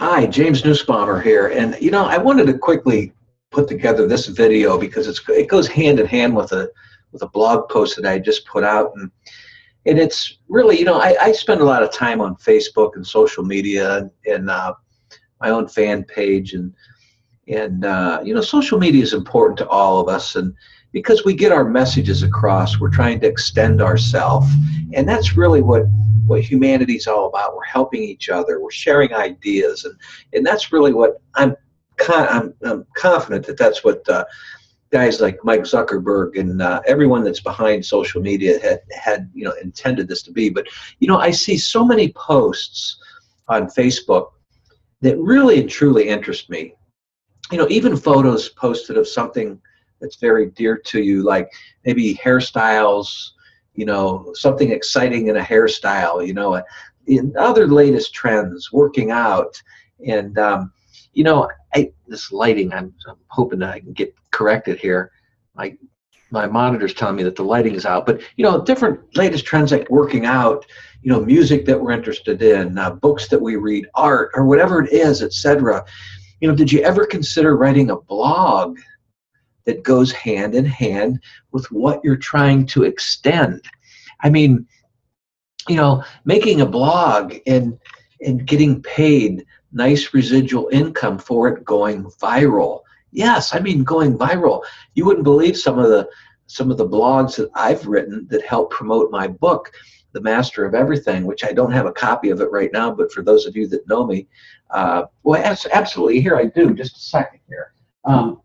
Hi, James Nussbaumer here. And, you know, I wanted to quickly put together this video because it's, it goes hand in hand with a, with a blog post that I just put out. And, and it's really, you know, I, I spend a lot of time on Facebook and social media and, and uh, my own fan page. And, and uh, you know, social media is important to all of us. And because we get our messages across, we're trying to extend ourselves. And that's really what what humanity's all about. We're helping each other. We're sharing ideas, and and that's really what I'm. I'm, I'm confident that that's what uh, guys like Mike Zuckerberg and uh, everyone that's behind social media had had you know intended this to be. But you know, I see so many posts on Facebook that really and truly interest me. You know, even photos posted of something that's very dear to you, like maybe hairstyles you know, something exciting in a hairstyle, you know, in other latest trends, working out. And, um, you know, I, this lighting, I'm, I'm hoping that I can get corrected here. My, my monitor's telling me that the lighting is out, but, you know, different latest trends like working out, you know, music that we're interested in, uh, books that we read, art, or whatever it is, etc. You know, did you ever consider writing a blog that goes hand in hand with what you're trying to extend. I mean, you know, making a blog and and getting paid nice residual income for it going viral. Yes, I mean going viral. You wouldn't believe some of the some of the blogs that I've written that help promote my book, The Master of Everything, which I don't have a copy of it right now, but for those of you that know me, uh, well, absolutely, here I do. Just a second here. Um,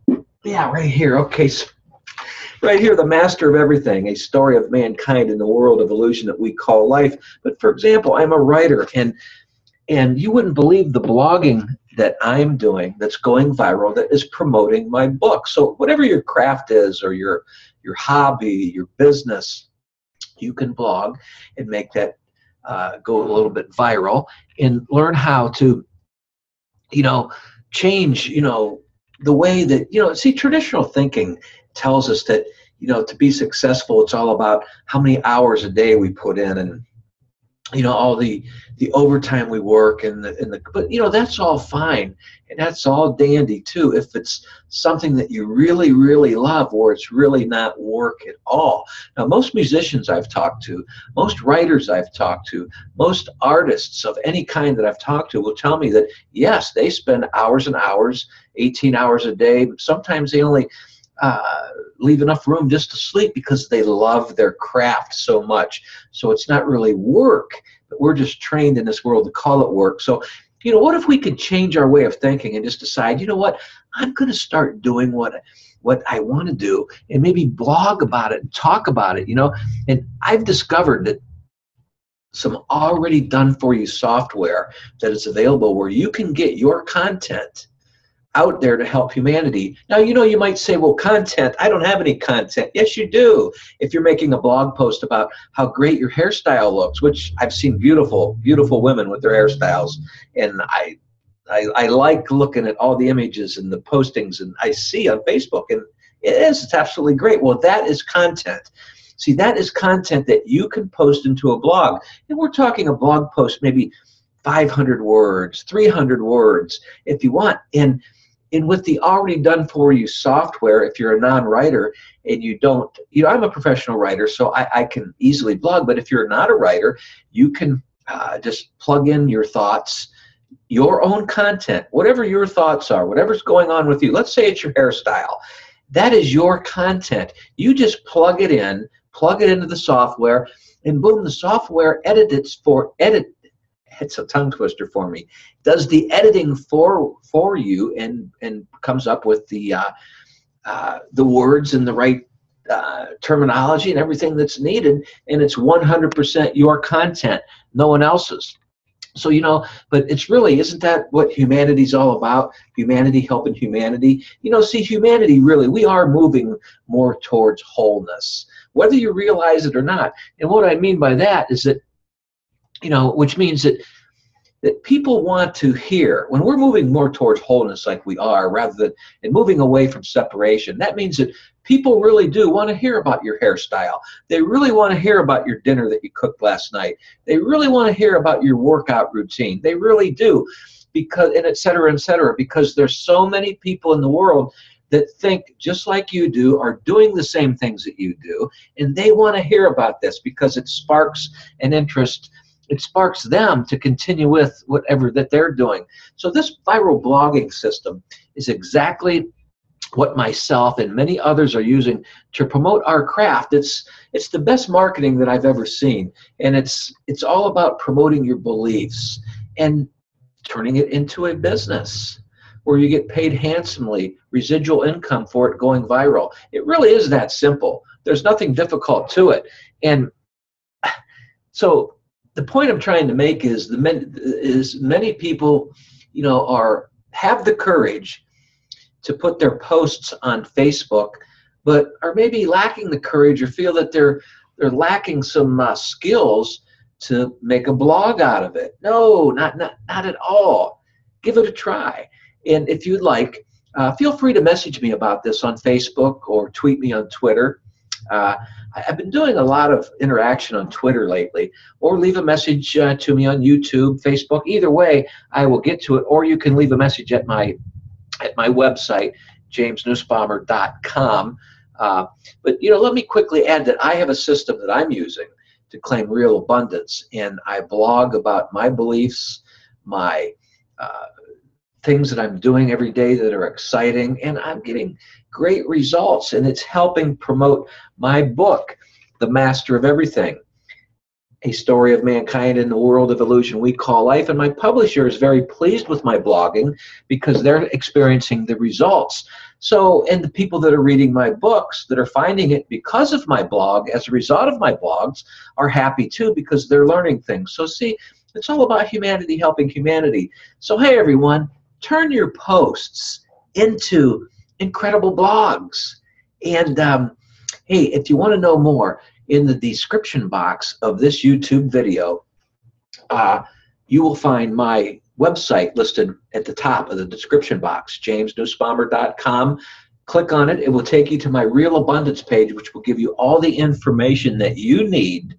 yeah, right here. Okay, so right here, the master of everything, a story of mankind in the world of illusion that we call life. But for example, I'm a writer, and and you wouldn't believe the blogging that I'm doing that's going viral that is promoting my book. So whatever your craft is, or your your hobby, your business, you can blog and make that uh, go a little bit viral and learn how to, you know, change, you know, the way that you know see traditional thinking tells us that you know to be successful it's all about how many hours a day we put in and you know all the the overtime we work and the, and the but you know that's all fine. And that's all dandy too if it's something that you really really love or it's really not work at all. Now most musicians i've talked to most writers i've talked to most artists of any kind that i've talked to will tell me that yes they spend hours and hours 18 hours a day sometimes they only uh, leave enough room just to sleep because they love their craft so much. So it's not really work, but we're just trained in this world to call it work. So, you know, what if we could change our way of thinking and just decide, you know what, I'm going to start doing what what I want to do and maybe blog about it and talk about it, you know? And I've discovered that some already done for you software that is available where you can get your content out there to help humanity. Now, you know, you might say, well, content, I don't have any content. Yes, you do. If you're making a blog post about how great your hairstyle looks, which I've seen beautiful, beautiful women with their hairstyles, and I, I, I like looking at all the images and the postings and I see on Facebook, and it is, it's absolutely great. Well, that is content. See, that is content that you can post into a blog. And we're talking a blog post, maybe 500 words, 300 words, if you want. And and with the already done for you software, if you're a non-writer and you don't, you know, I'm a professional writer, so I, I can easily blog. But if you're not a writer, you can uh, just plug in your thoughts, your own content, whatever your thoughts are, whatever's going on with you. Let's say it's your hairstyle. That is your content. You just plug it in, plug it into the software, and boom, the software edits for edit it's a tongue twister for me. Does the editing for for you and and comes up with the uh, uh, the words and the right uh, terminology and everything that's needed and it's 100% your content no one else's? So you know but it's really isn't that what humanity's all about? Humanity helping humanity? You know see humanity really we are moving more towards wholeness. Whether you realize it or not and what i mean by that is that you know, which means that that people want to hear when we're moving more towards wholeness like we are rather than and moving away from separation that means that people really do want to hear about your hairstyle. They really want to hear about your dinner that you cooked last night. They really want to hear about your workout routine. They really do because and et cetera, et cetera, because there's so many people in the world that think just like you do are doing the same things that you do and they want to hear about this because it sparks an interest it sparks them to continue with whatever that they're doing so this viral blogging system is exactly what myself and many others are using to promote our craft it's it's the best marketing that I've ever seen and it's it's all about promoting your beliefs and turning it into a business where you get paid handsomely, residual income for it going viral. It really is that simple. There's nothing difficult to it. And so the point I'm trying to make is the men, is many people, you know, are have the courage to put their posts on Facebook, but are maybe lacking the courage or feel that they're they're lacking some uh, skills to make a blog out of it. No, not not not at all. Give it a try. And if you'd like, uh, feel free to message me about this on Facebook or tweet me on Twitter. Uh, I've been doing a lot of interaction on Twitter lately, or leave a message uh, to me on YouTube, Facebook. Either way, I will get to it. Or you can leave a message at my at my website, jamesnussbaumer.com. Uh, but you know, let me quickly add that I have a system that I'm using to claim real abundance, and I blog about my beliefs, my uh, things that I'm doing every day that are exciting, and I'm getting great results. And it's helping promote my book, The Master of Everything A Story of Mankind in the World of Illusion We Call Life. And my publisher is very pleased with my blogging because they're experiencing the results. So, and the people that are reading my books that are finding it because of my blog, as a result of my blogs, are happy too because they're learning things. So, see, it's all about humanity helping humanity. So, hey, everyone, turn your posts into incredible blogs. And um, hey, if you want to know more, in the description box of this YouTube video, uh, you will find my website listed at the top of the description box, jamesnussbaumer.com. Click on it. It will take you to my Real Abundance page, which will give you all the information that you need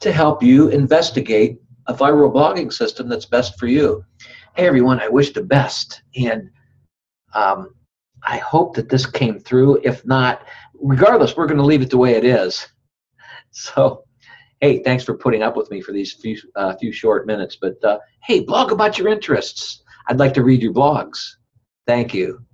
to help you investigate a viral blogging system that's best for you hey everyone, I wish the best. And um, I hope that this came through. If not, regardless, we're going to leave it the way it is. So, hey, thanks for putting up with me for these few uh, few short minutes. But uh, hey, blog about your interests. I'd like to read your blogs. Thank you.